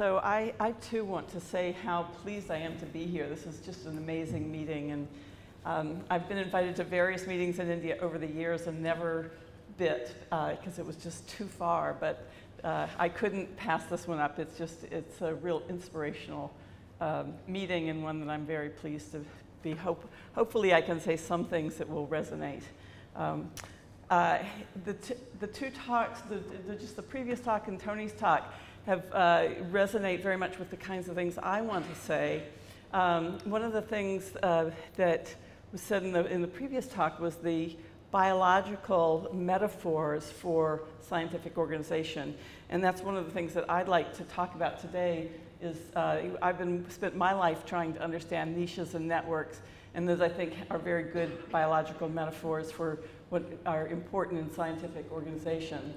So I, I too want to say how pleased I am to be here. This is just an amazing meeting. And um, I've been invited to various meetings in India over the years and never bit because uh, it was just too far. But uh, I couldn't pass this one up. It's just, it's a real inspirational um, meeting and one that I'm very pleased to be. Hope, hopefully I can say some things that will resonate. Um, uh, the, the two talks, the, the, just the previous talk and Tony's talk, have uh, resonate very much with the kinds of things I want to say. Um, one of the things uh, that was said in the, in the previous talk was the biological metaphors for scientific organization. And that's one of the things that I'd like to talk about today is uh, I've been spent my life trying to understand niches and networks, and those I think are very good biological metaphors for what are important in scientific organization.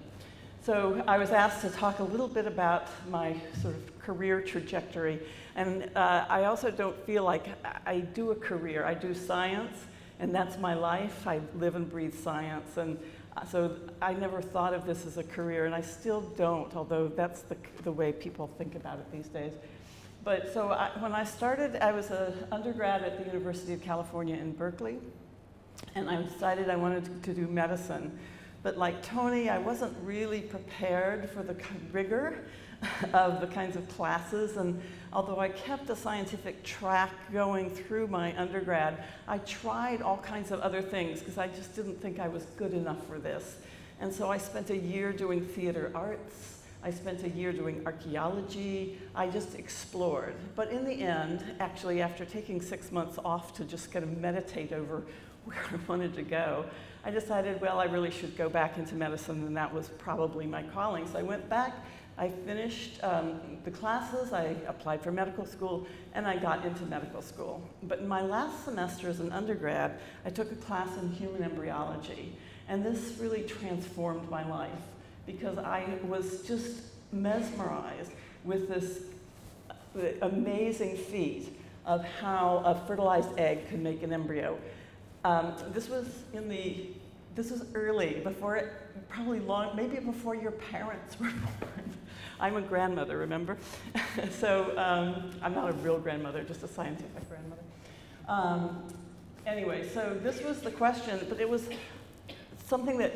So I was asked to talk a little bit about my sort of career trajectory. And uh, I also don't feel like I do a career. I do science, and that's my life. I live and breathe science. And uh, so I never thought of this as a career, and I still don't, although that's the, the way people think about it these days. But so I, when I started, I was an undergrad at the University of California in Berkeley, and I decided I wanted to do medicine. But like Tony, I wasn't really prepared for the rigor of the kinds of classes. And although I kept a scientific track going through my undergrad, I tried all kinds of other things because I just didn't think I was good enough for this. And so I spent a year doing theater arts. I spent a year doing archaeology. I just explored. But in the end, actually, after taking six months off to just kind of meditate over where I wanted to go, I decided, well, I really should go back into medicine, and that was probably my calling. So I went back, I finished um, the classes, I applied for medical school, and I got into medical school. But in my last semester as an undergrad, I took a class in human embryology, and this really transformed my life because I was just mesmerized with this amazing feat of how a fertilized egg can make an embryo. Um, this was in the, this was early, before it, probably long, maybe before your parents were born. I'm a grandmother, remember? so um, I'm not a real grandmother, just a scientific grandmother. Um, anyway, so this was the question, but it was something that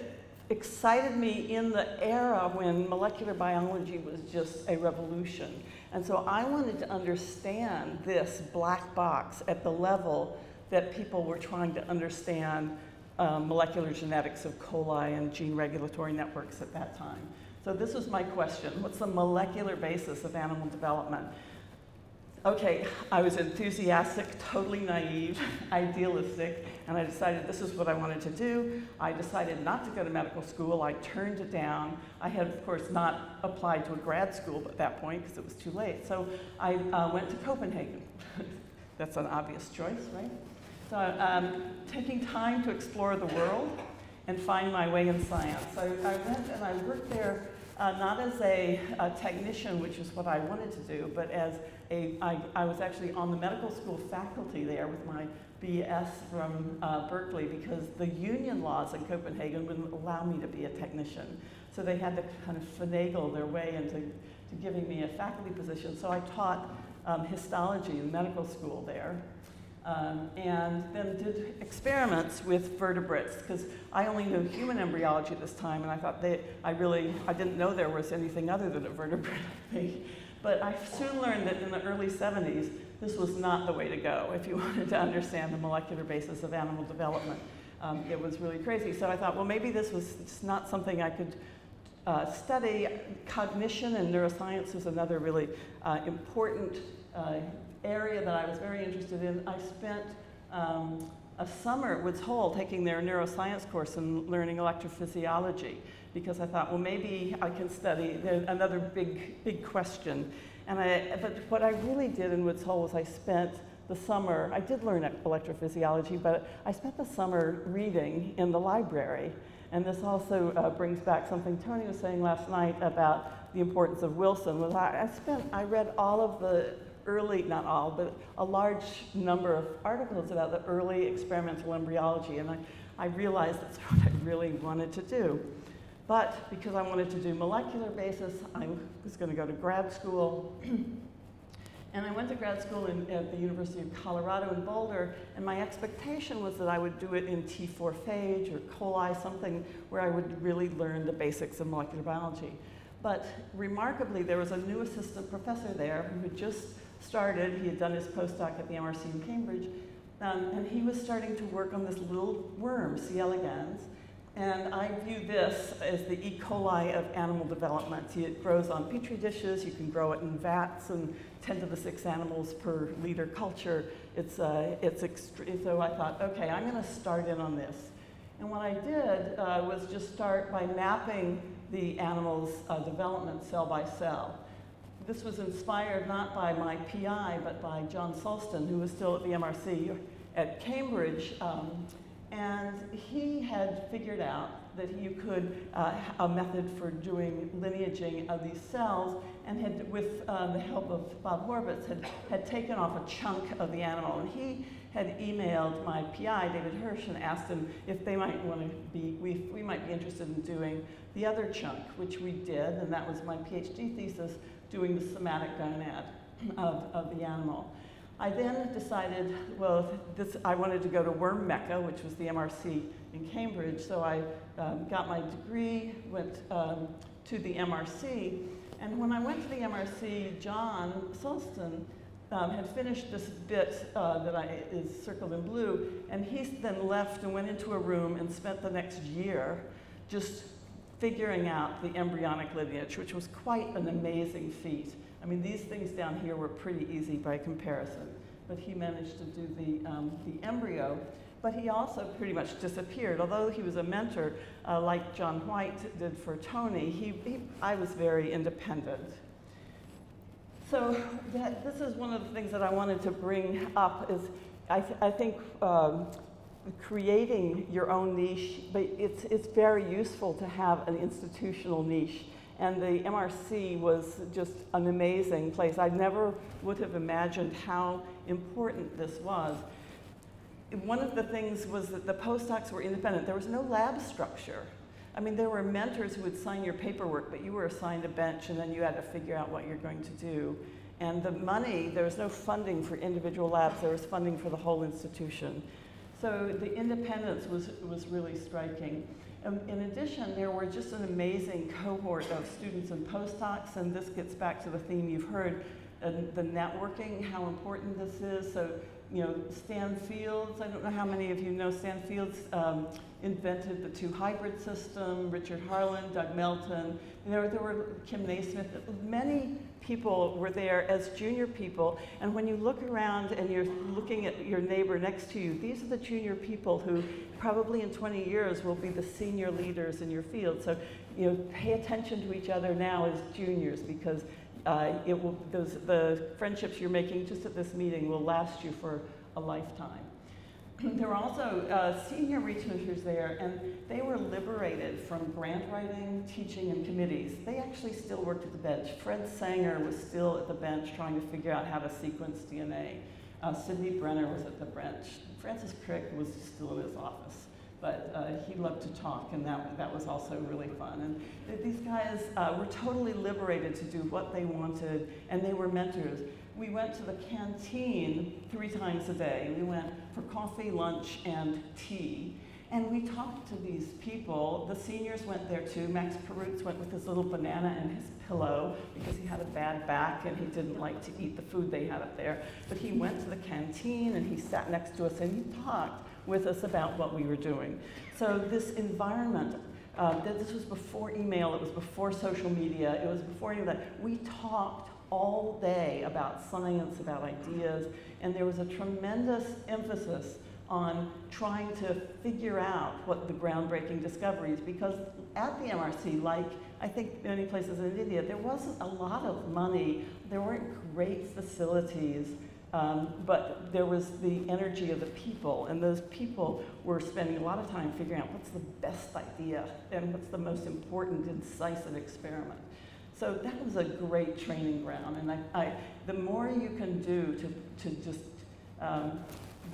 excited me in the era when molecular biology was just a revolution. And so I wanted to understand this black box at the level that people were trying to understand um, molecular genetics of coli and gene regulatory networks at that time. So this was my question. What's the molecular basis of animal development? Okay, I was enthusiastic, totally naive, idealistic, and I decided this is what I wanted to do. I decided not to go to medical school. I turned it down. I had, of course, not applied to a grad school at that point because it was too late. So I uh, went to Copenhagen. That's an obvious choice, right? So um, taking time to explore the world and find my way in science. So I went and I worked there uh, not as a, a, technician, which is what I wanted to do, but as a, I, I was actually on the medical school faculty there with my BS from uh, Berkeley because the union laws in Copenhagen wouldn't allow me to be a technician. So they had to kind of finagle their way into to giving me a faculty position. So I taught um, histology in medical school there. Um, and then did experiments with vertebrates because I only knew human embryology at this time, and I thought they, I really, I didn't know there was anything other than a vertebrate. thing. but I soon learned that in the early 70s, this was not the way to go if you wanted to understand the molecular basis of animal development. Um, it was really crazy. So I thought, well, maybe this was not something I could uh, study. Cognition and neuroscience was another really uh, important uh, area that I was very interested in. I spent um, a summer at Woods Hole taking their neuroscience course and learning electrophysiology because I thought, well, maybe I can study another big, big question. And I, but what I really did in Woods Hole was I spent the summer, I did learn electrophysiology, but I spent the summer reading in the library. And this also uh, brings back something Tony was saying last night about the importance of Wilson. Was I, I spent, I read all of the early, not all, but a large number of articles about the early experimental embryology, and I, I realized that's what I really wanted to do. But because I wanted to do molecular basis, I was going to go to grad school. and I went to grad school in, at the University of Colorado in Boulder, and my expectation was that I would do it in T4 phage or coli, something where I would really learn the basics of molecular biology. But remarkably, there was a new assistant professor there who had just started. He had done his postdoc at the MRC in Cambridge, um, and he was starting to work on this little worm, C. elegans, and I view this as the E. coli of animal development. It grows on petri dishes. You can grow it in vats and 10 to the 6 animals per liter culture. It's, uh, it's. So I thought, okay, I'm going to start in on this. And what I did uh, was just start by mapping the animal's uh, development cell by cell. This was inspired not by my PI, but by John Sulston, who was still at the MRC at Cambridge. Um, and he had figured out that you could, uh, a method for doing lineaging of these cells, and had, with uh, the help of Bob Horvitz, had, had taken off a chunk of the animal. And he had emailed my PI, David Hirsh, and asked him if they might want to be, we, we might be interested in doing the other chunk, which we did, and that was my PhD thesis, doing the somatic gonad of, of the animal. I then decided, well, this, I wanted to go to Worm Mecca, which was the MRC in Cambridge, so I um, got my degree, went um, to the MRC, and when I went to the MRC, John Sulston um, had finished this bit uh, that I, is circled in blue, and he then left and went into a room and spent the next year just figuring out the embryonic lineage, which was quite an amazing feat. I mean, these things down here were pretty easy by comparison, but he managed to do the, um, the embryo. But he also pretty much disappeared. Although he was a mentor, uh, like John White did for Tony, he, he, I was very independent. So that, this is one of the things that I wanted to bring up is I, th I think um, creating your own niche, but it's, it's very useful to have an institutional niche and the MRC was just an amazing place. I never would have imagined how important this was. One of the things was that the postdocs were independent. There was no lab structure. I mean, there were mentors who would sign your paperwork, but you were assigned a bench and then you had to figure out what you're going to do. And the money, there was no funding for individual labs, there was funding for the whole institution. So the independence was, was really striking. Um, in addition, there were just an amazing cohort of students and postdocs, and this gets back to the theme you've heard, uh, the networking, how important this is. So, you know, Stan Fields, I don't know how many of you know Stan Fields um, invented the two hybrid system, Richard Harland, Doug Melton, there, there were Kim Nasmyth, many people were there as junior people, and when you look around and you're looking at your neighbor next to you, these are the junior people who probably in 20 years will be the senior leaders in your field. So, you know, pay attention to each other now as juniors because uh, it will, those, the friendships you're making just at this meeting will last you for a lifetime. There were also uh, senior researchers there, and they were liberated from grant writing, teaching, and committees. They actually still worked at the bench. Fred Sanger was still at the bench trying to figure out how to sequence DNA. Uh, Sidney Brenner was at the bench. Francis Crick was still in his office, but uh, he loved to talk, and that, that was also really fun. And these guys uh, were totally liberated to do what they wanted, and they were mentors we went to the canteen three times a day. We went for coffee, lunch, and tea. And we talked to these people. The seniors went there too. Max Perutz went with his little banana and his pillow because he had a bad back and he didn't like to eat the food they had up there. But he went to the canteen and he sat next to us and he talked with us about what we were doing. So this environment, uh, this was before email, it was before social media, it was before any of that. We talked all day about science, about ideas, and there was a tremendous emphasis on trying to figure out what the groundbreaking discoveries, because at the MRC, like I think many places in India, there wasn't a lot of money, there weren't great facilities, um, but there was the energy of the people, and those people were spending a lot of time figuring out what's the best idea and what's the most important, incisive experiment. So that was a great training ground, and I, I the more you can do to, to just um,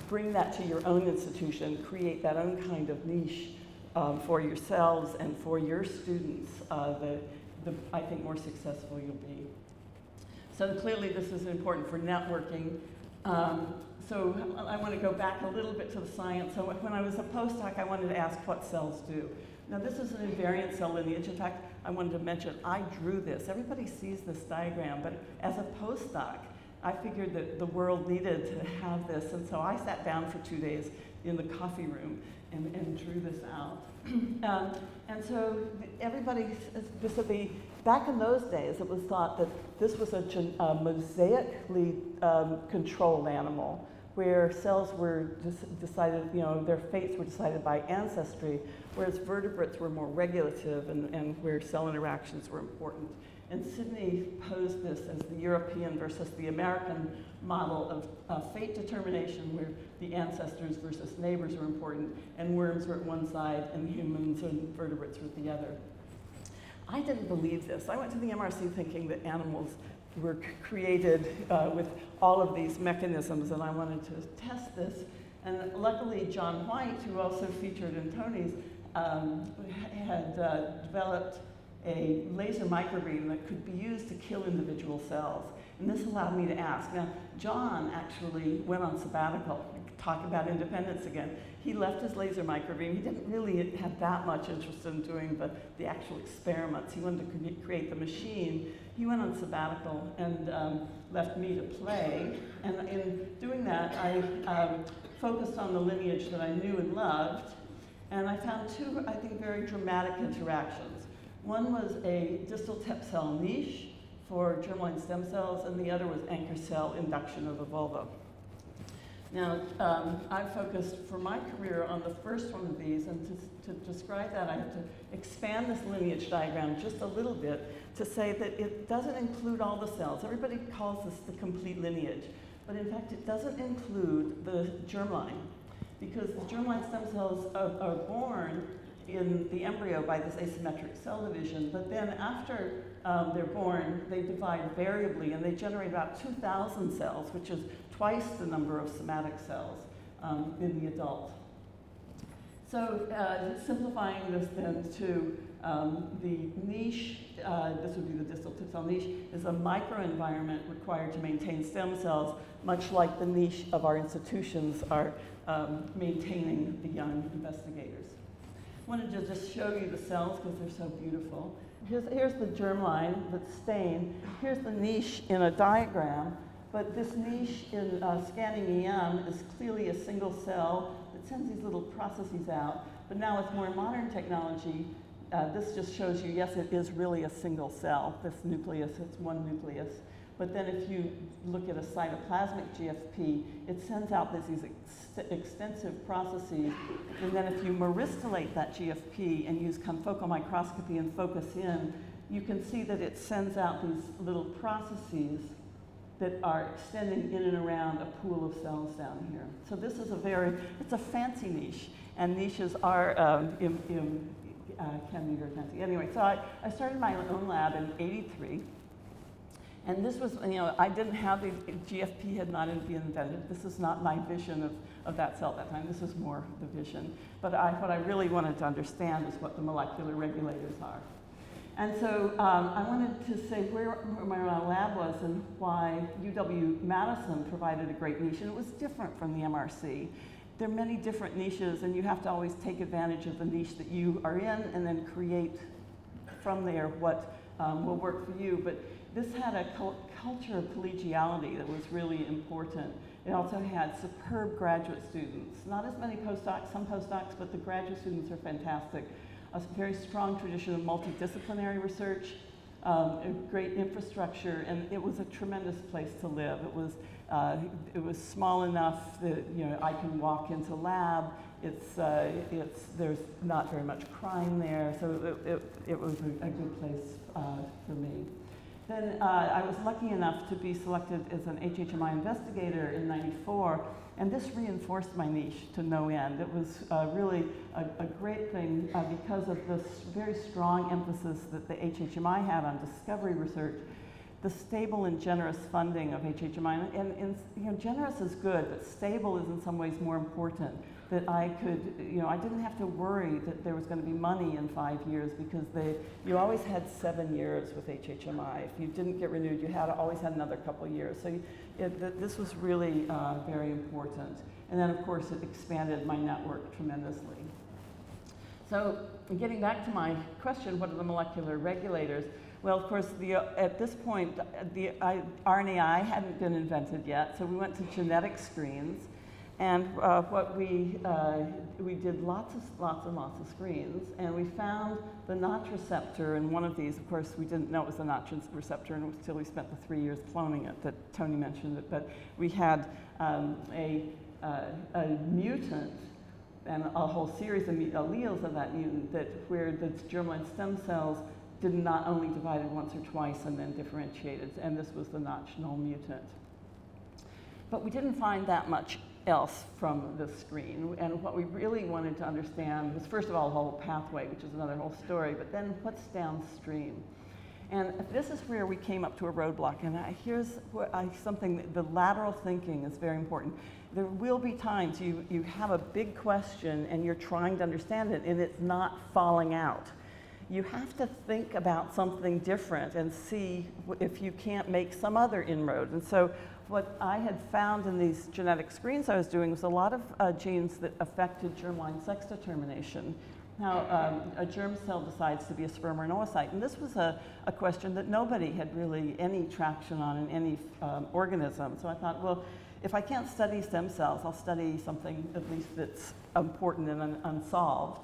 bring that to your own institution, create that own kind of niche, um, for yourselves and for your students, uh, the, the, I think, more successful you'll be. So clearly this is important for networking. Um, so I want to go back a little bit to the science. So when I was a postdoc, I wanted to ask what cells do. Now this is an invariant cell lineage. In fact, I wanted to mention, I drew this. Everybody sees this diagram, but as a postdoc, I figured that the world needed to have this, and so I sat down for two days in the coffee room and, and drew this out. um, and so everybody, this would be, back in those days, it was thought that this was a, a mosaically um, controlled animal where cells were decided, you know, their fates were decided by ancestry, whereas vertebrates were more regulative and, and where cell interactions were important. And Sidney posed this as the European versus the American model of uh, fate determination, where the ancestors versus neighbors were important, and worms were at one side, and humans and vertebrates were at the other. I didn't believe this. I went to the MRC thinking that animals were created uh, with all of these mechanisms, and I wanted to test this. And luckily, John White, who also featured in Tony's, um, had uh, developed a laser microbeam that could be used to kill individual cells. And this allowed me to ask. Now, John actually went on sabbatical, talk about independence again. He left his laser microbeam. He didn't really have that much interest in doing the, the actual experiments. He wanted to create the machine. He went on sabbatical and um, left me to play. And in doing that, I um, focused on the lineage that I knew and loved. And I found two, I think, very dramatic interactions. One was a distal tip cell niche for germline stem cells, and the other was anchor cell induction of the vulva. Now, um, I focused for my career on the first one of these, and to, to, describe that, I have to expand this lineage diagram just a little bit to say that it doesn't include all the cells. Everybody calls this the complete lineage, but in fact, it doesn't include the germline, because the germline stem cells are, are born in the embryo by this asymmetric cell division, but then after um, they're born, they divide variably and they generate about 2,000 cells, which is twice the number of somatic cells um, in the adult. So uh, simplifying this then to um, the niche, uh, this would be the distal tip cell niche, is a microenvironment required to maintain stem cells, much like the niche of our institutions are um, maintaining the young investigators I wanted to just show you the cells because they're so beautiful. Here's, here's the germline that's stained. Here's the niche in a diagram. But this niche in uh, scanning EM is clearly a single cell that sends these little processes out. But now with more modern technology, uh, this just shows you, yes, it is really a single cell, this nucleus, it's one nucleus. But then if you look at a cytoplasmic GFP, it sends out these ex extensive processes. And then if you myristoylate that GFP and use confocal microscopy and focus in, you can see that it sends out these little processes that are extending in and around a pool of cells down here. So this is a very, it's a fancy niche. And niches are, um, in, in, uh, can be very fancy. Anyway, so I, I started my own lab in 83. And this was, you know, I didn't have the, GFP had not been invented. This is not my vision of, of that cell at that time. This is more the vision. But I, what I really wanted to understand is what the molecular regulators are. And so um, I wanted to say where, where my lab was and why UW-Madison provided a great niche. And it was different from the MRC. There are many different niches, and you have to always take advantage of the niche that you are in and then create from there what um, will work for you. But this had a culture of collegiality that was really important. It also had superb graduate students. Not as many postdocs, some postdocs, but the graduate students are fantastic. A very strong tradition of multidisciplinary research, um, a great infrastructure, and it was a tremendous place to live. It was, uh, it was small enough that you know, I can walk into lab. It's, uh, it's, there's not very much crime there, so it, it, it was a, good place uh, for me. Then uh, I was lucky enough to be selected as an HHMI investigator in 94, and this reinforced my niche to no end. It was uh, really a, a, great thing uh, because of this very strong emphasis that the HHMI had on discovery research, the stable and generous funding of HHMI. And, and you know, generous is good, but stable is in some ways more important that I could, you know, I didn't have to worry that there was going to be money in five years because they, you always had seven years with HHMI. If you didn't get renewed, you had always had another couple years. So it, this was really uh, very important. And then, of course, it expanded my network tremendously. So getting back to my question, what are the molecular regulators? Well, of course, the, uh, at this point, the I, RNAi hadn't been invented yet, so we went to genetic screens. And uh, what we, uh, we did lots of, lots and lots of screens, and we found the Notch receptor in one of these. Of course, we didn't know it was the Notch receptor until we spent the three years cloning it that Tony mentioned it. But we had um, a, uh, a mutant and a whole series of alleles of that mutant that where the germline stem cells did not only divided once or twice and then differentiated, and this was the Notch null mutant. But we didn't find that much else from the screen. And what we really wanted to understand was, first of all, the whole pathway, which is another whole story, but then what's downstream? And this is where we came up to a roadblock. And I, here's I, something, the lateral thinking is very important. There will be times you, you have a big question and you're trying to understand it and it's not falling out. You have to think about something different and see if you can't make some other inroad. And so what I had found in these genetic screens I was doing was a lot of uh, genes that affected germline sex determination. How um, a germ cell decides to be a sperm or an oocyte. And this was a, a question that nobody had really any traction on in any um, organism. So I thought, well, if I can't study stem cells, I'll study something at least that's important and un unsolved.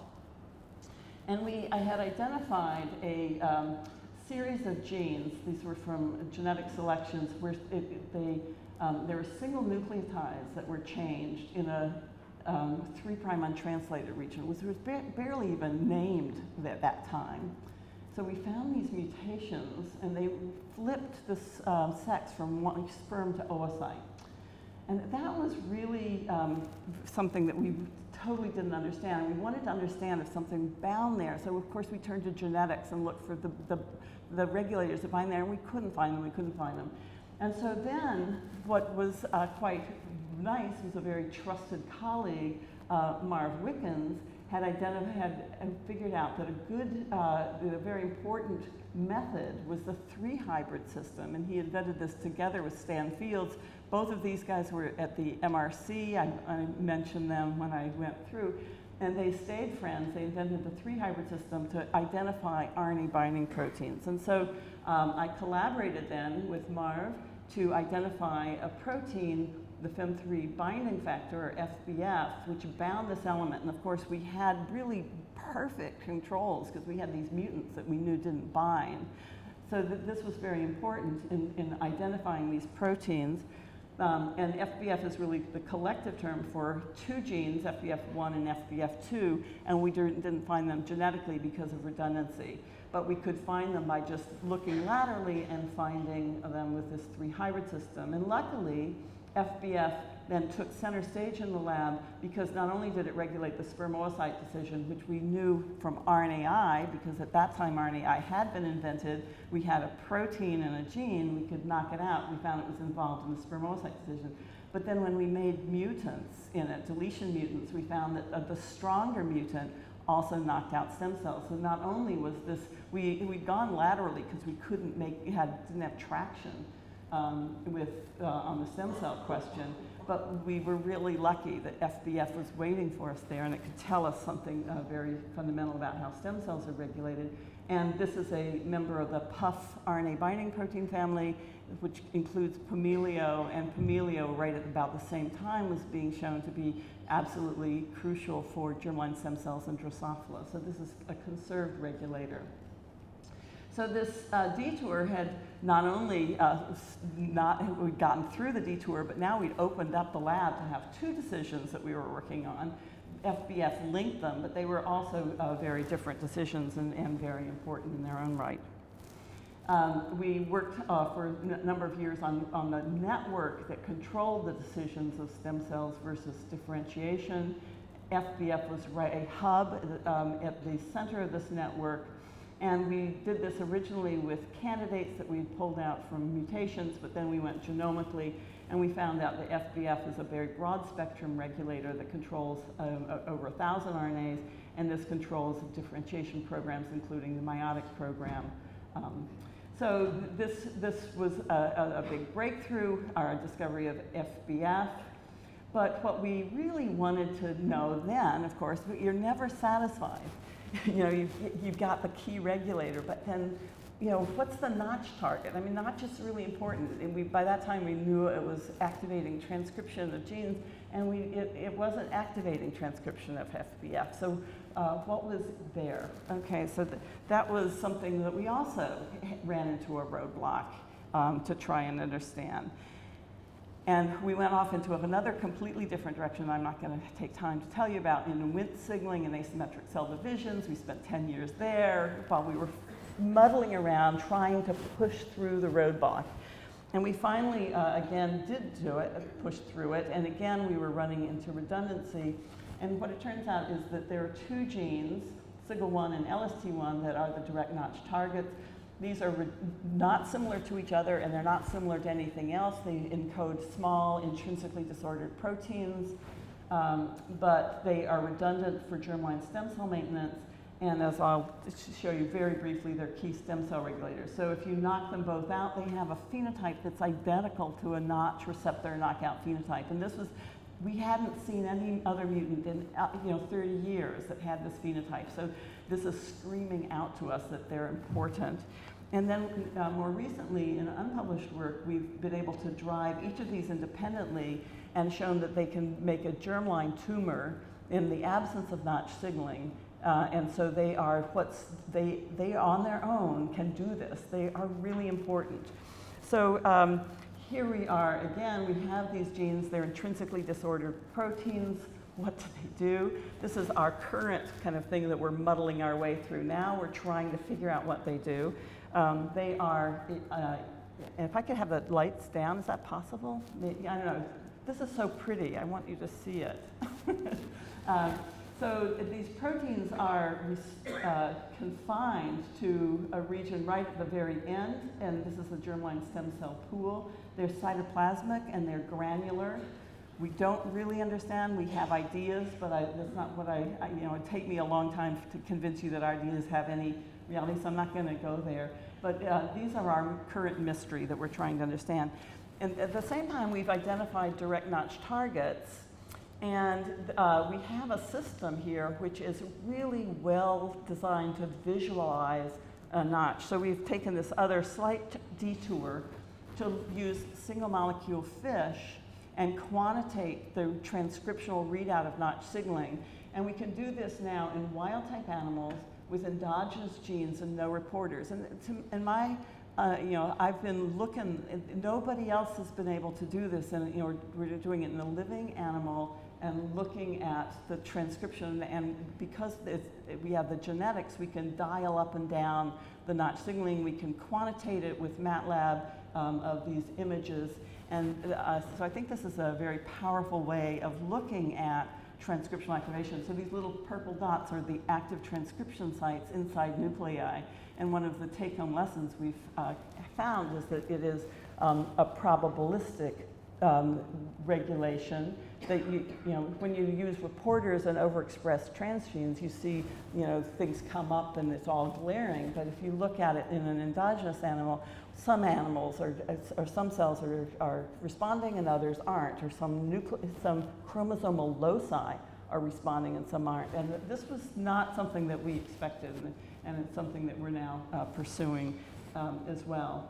And we, I had identified a, um, series of genes, these were from genetic selections, where it, they, um, there were single nucleotides that were changed in a um, 3' untranslated region, which was ba barely even named at that time. So we found these mutations, and they flipped the um, sex from one sperm to oocyte. And that was really um, something that we totally didn't understand. We wanted to understand if something bound there. So of course we turned to genetics and looked for the, the, the regulators to find there, and we couldn't find them, we couldn't find them. And so then what was uh, quite nice was a very trusted colleague, uh, Marv Wickens, had identified, had figured out that a good, uh, a very important method was the three hybrid system, and he invented this together with Stan Fields. Both of these guys were at the MRC. I, I mentioned them when I went through. And they stayed friends. They invented the three hybrid system to identify RNA binding proteins. And so um, I collaborated then with Marv to identify a protein, the fem-3 binding factor, or FBF, which bound this element. And of course, we had really perfect controls because we had these mutants that we knew didn't bind. So th this was very important in, in identifying these proteins. Um, and FBF is really the collective term for two genes, FBF1 and FBF2, and we didn't find them genetically because of redundancy. But we could find them by just looking laterally and finding them with this three hybrid system. And luckily, FBF then took center stage in the lab because not only did it regulate the spermoocyte decision, which we knew from RNAi, because at that time RNAi had been invented, we had a protein and a gene, we could knock it out. We found it was involved in the spermoocyte decision. But then when we made mutants in it, deletion mutants, we found that uh, the stronger mutant also knocked out stem cells. So not only was this, we, we'd gone laterally because we couldn't make, had, didn't have traction um, with, uh, on the stem cell question, but we were really lucky that FBF was waiting for us there and it could tell us something uh, very fundamental about how stem cells are regulated. And this is a member of the PUF RNA binding protein family, which includes Pumilio, and Pumilio right at about the same time was being shown to be absolutely crucial for germline stem cells in Drosophila. So this is a conserved regulator. So this uh, detour had not only uh, not we'd gotten through the detour, but now we'd opened up the lab to have two decisions that we were working on. FBF linked them, but they were also uh, very different decisions and, and, very important in their own right. Um, we worked uh, for a number of years on, on the network that controlled the decisions of stem cells versus differentiation. FBF was right, a hub um, at the center of this network And we did this originally with candidates that we pulled out from mutations, but then we went genomically and we found out that FBF is a very broad spectrum regulator that controls um, over a thousand RNAs, and this controls differentiation programs, including the meiotic program. Um, so this, this was a, a, big breakthrough, our discovery of FBF. But what we really wanted to know then, of course, you're never satisfied. you know, you've, you've got the key regulator, but then, you know, what's the notch target? I mean, notch is really important. And we, by that time, we knew it was activating transcription of genes, and we, it, it wasn't activating transcription of FBF. So uh, what was there? Okay, so th that was something that we also ran into a roadblock um, to try and understand. And we went off into another completely different direction I'm not going to take time to tell you about in Wnt signaling and asymmetric cell divisions. We spent 10 years there while we were muddling around trying to push through the roadblock. And we finally, uh, again, did do it, pushed through it, and again we were running into redundancy. And what it turns out is that there are two genes, SYGL1 and LST1, that are the direct notch targets. These are not similar to each other and they're not similar to anything else. They encode small, intrinsically disordered proteins, um, but they are redundant for germline stem cell maintenance. And as I'll show you very briefly, they're key stem cell regulators. So if you knock them both out, they have a phenotype that's identical to a notch receptor knockout phenotype. And this was, we hadn't seen any other mutant in you know 30 years that had this phenotype. So this is screaming out to us that they're important. And then uh, more recently, in unpublished work, we've been able to drive each of these independently and shown that they can make a germline tumor in the absence of notch signaling. Uh, and so they are what's, they, they on their own can do this. They are really important. So um, here we are again, we have these genes, they're intrinsically disordered proteins. What do they do? This is our current kind of thing that we're muddling our way through now. We're trying to figure out what they do. Um, they are, uh, if I could have the lights down, is that possible? Maybe, I don't know. This is so pretty. I want you to see it. um, so these proteins are uh, confined to a region right at the very end, and this is the germline stem cell pool. They're cytoplasmic and they're granular. We don't really understand. We have ideas, but I, that's not what I, I, you know, it take me a long time to convince you that our ideas have any reality, so I'm not going to go there. But uh, these are our current mystery that we're trying to understand. And at the same time, we've identified direct notch targets. And uh, we have a system here which is really well designed to visualize a notch. So we've taken this other slight detour to use single molecule FISH and quantitate the transcriptional readout of notch signaling. And we can do this now in wild type animals with endogenous genes and no reporters. And to, in my, uh, you know, I've been looking, nobody else has been able to do this, and you know, we're, we're doing it in a living animal and looking at the transcription, and because we have the genetics, we can dial up and down the notch signaling, we can quantitate it with MATLAB um, of these images, and uh, so I think this is a very powerful way of looking at transcriptional activation. So these little purple dots are the active transcription sites inside nuclei. And one of the take-home lessons we've uh, found is that it is um, a probabilistic um, regulation that you, you know, when you use reporters and overexpress transgenes, you see, you know, things come up and it's all glaring. But if you look at it in an endogenous animal, some animals are, or some cells are, are responding and others aren't, or some, some chromosomal loci are responding and some aren't. And this was not something that we expected, and, and it's something that we're now uh, pursuing um, as well.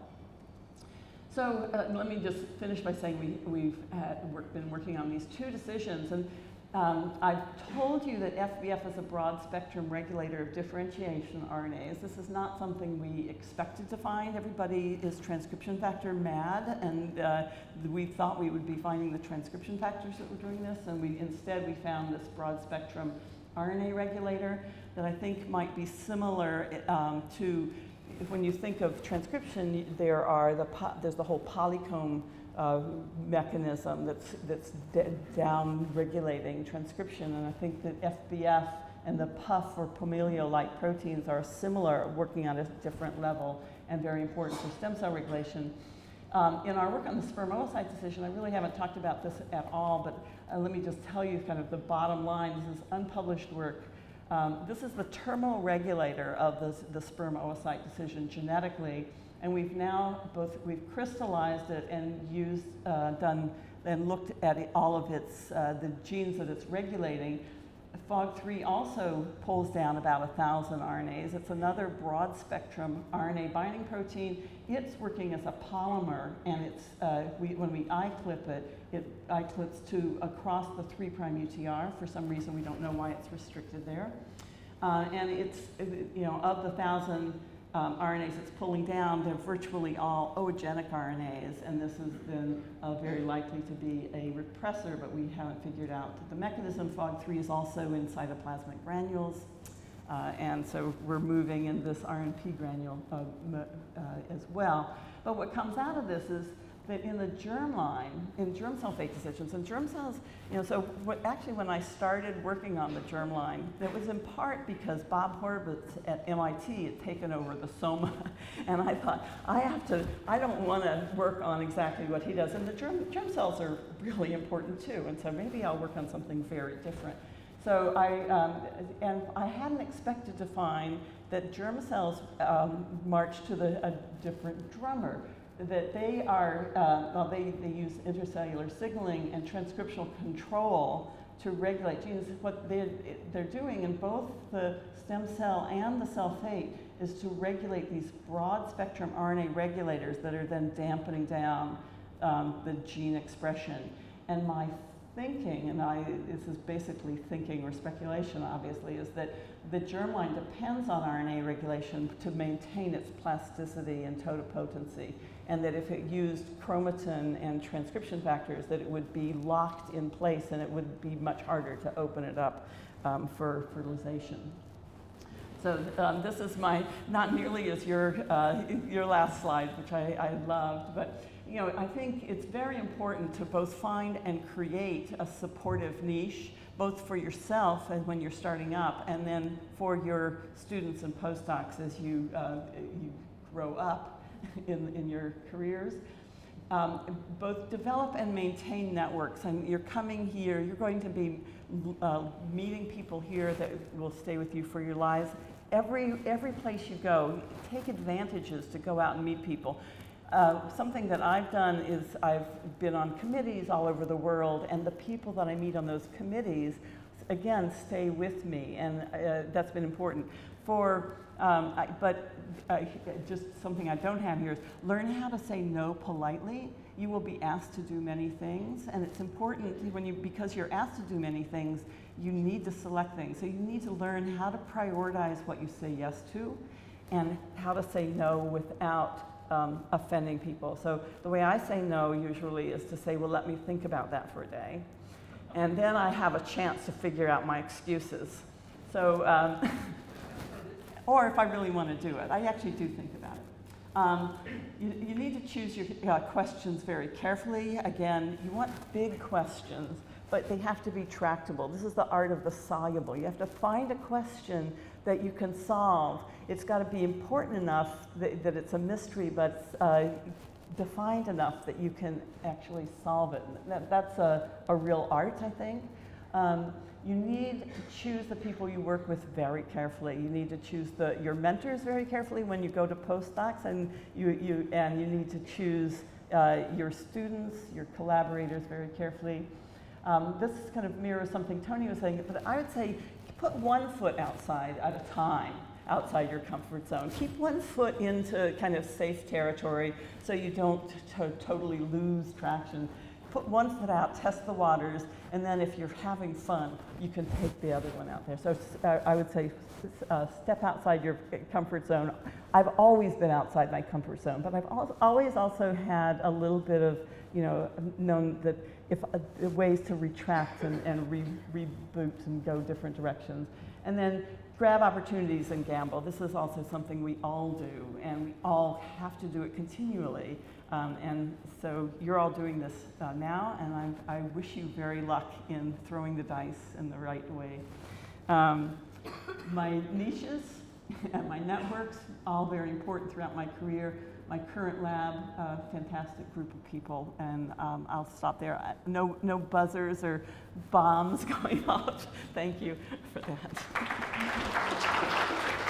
So uh, let me just finish by saying we, we've had, work, been working on these two decisions, and um, I've told you that FBF is a broad spectrum regulator of differentiation RNAs. This is not something we expected to find. Everybody is transcription factor mad, and uh, we thought we would be finding the transcription factors that were doing this, and we instead we found this broad spectrum RNA regulator that I think might be similar um, to when you think of transcription, there are the there's the whole polycomb uh, mechanism that's, that's down regulating transcription. And I think that FBF and the PUF or Pumilio-like proteins are similar, working on a different level and very important for stem cell regulation. Um, in our work on the spermoocyte decision, I really haven't talked about this at all, but uh, let me just tell you kind of the bottom line. This is unpublished work. Um, this is the terminal regulator of the, the spermoocyte decision genetically, and we've now both, we've crystallized it and used, uh, done, and looked at it, all of its, uh, the genes that it's regulating FOG3 also pulls down about a 1,000 RNAs. It's another broad spectrum RNA binding protein. It's working as a polymer, and it's, uh, we, when we I-clip it, it I-clips to across the 3' prime UTR. For some reason, we don't know why it's restricted there. Uh, and it's, you know, of the 1,000 um, RNAs it's pulling down, they're virtually all oogenic RNAs, and this has been uh, very likely to be a repressor, but we haven't figured out the mechanism. FOG3 is also in cytoplasmic granules, uh, and so we're moving in this RNP granule uh, uh, as well. But what comes out of this is that in the germline, in germ cell fate decisions, and germ cells, you know, so what, actually when I started working on the germline, it was in part because Bob Horvitz at MIT had taken over the soma, and I thought, I have to, I don't want to work on exactly what he does, and the germ, germ cells are really important too, and so maybe I'll work on something very different. So I, um, and I hadn't expected to find that germ cells um, march to the, a different drummer that they are, uh, well, they, they use intercellular signaling and transcriptional control to regulate genes. What they're, they're doing in both the stem cell and the cell fate is to regulate these broad spectrum RNA regulators that are then dampening down um, the gene expression. And my thinking, and I, this is basically thinking or speculation obviously, is that the germline depends on RNA regulation to maintain its plasticity and totipotency and that if it used chromatin and transcription factors, that it would be locked in place and it would be much harder to open it up um, for fertilization. So um, this is my, not nearly as your, uh, your last slide, which I, I loved, but you know, I think it's very important to both find and create a supportive niche, both for yourself and when you're starting up, and then for your students and postdocs as you, uh, you grow up in, in your careers. Um, both develop and maintain networks. And you're coming here, you're going to be uh, meeting people here that will stay with you for your lives. Every, every place you go, take advantages to go out and meet people. Uh, something that I've done is I've been on committees all over the world, and the people that I meet on those committees, again, stay with me, and uh, that's been important. For um, I, but uh, just something I don't have here is learn how to say no politely. You will be asked to do many things, and it's important when you, because you're asked to do many things, you need to select things. So you need to learn how to prioritize what you say yes to and how to say no without um, offending people. So the way I say no usually is to say, well, let me think about that for a day. And then I have a chance to figure out my excuses. So um, or if I really want to do it. I actually do think about it. Um, you, you, need to choose your uh, questions very carefully. Again, you want big questions, but they have to be tractable. This is the art of the soluble. You have to find a question that you can solve. It's got to be important enough that, that it's a mystery, but uh, defined enough that you can actually solve it. That, that's a, a real art, I think. Um, you need to choose the people you work with very carefully. You need to choose the, your mentors very carefully when you go to postdocs, and you, you, and you need to choose uh, your students, your collaborators very carefully. Um, this kind of mirrors something Tony was saying, but I would say put one foot outside at a time outside your comfort zone. Keep one foot into kind of safe territory so you don't totally lose traction put one foot out, test the waters, and then if you're having fun, you can take the other one out there. So uh, I would say uh, step outside your comfort zone. I've always been outside my comfort zone, but I've always also had a little bit of, you know, known that if uh, ways to retract and, and re reboot and go different directions. And then grab opportunities and gamble. This is also something we all do, and we all have to do it continually. Um, and so you're all doing this uh, now, and I, I, wish you very luck in throwing the dice in the right way. Um, My niches and my networks, all very important throughout my career. My current lab, a fantastic group of people, and um, I'll stop there. No, no buzzers or bombs going off. Thank you for that.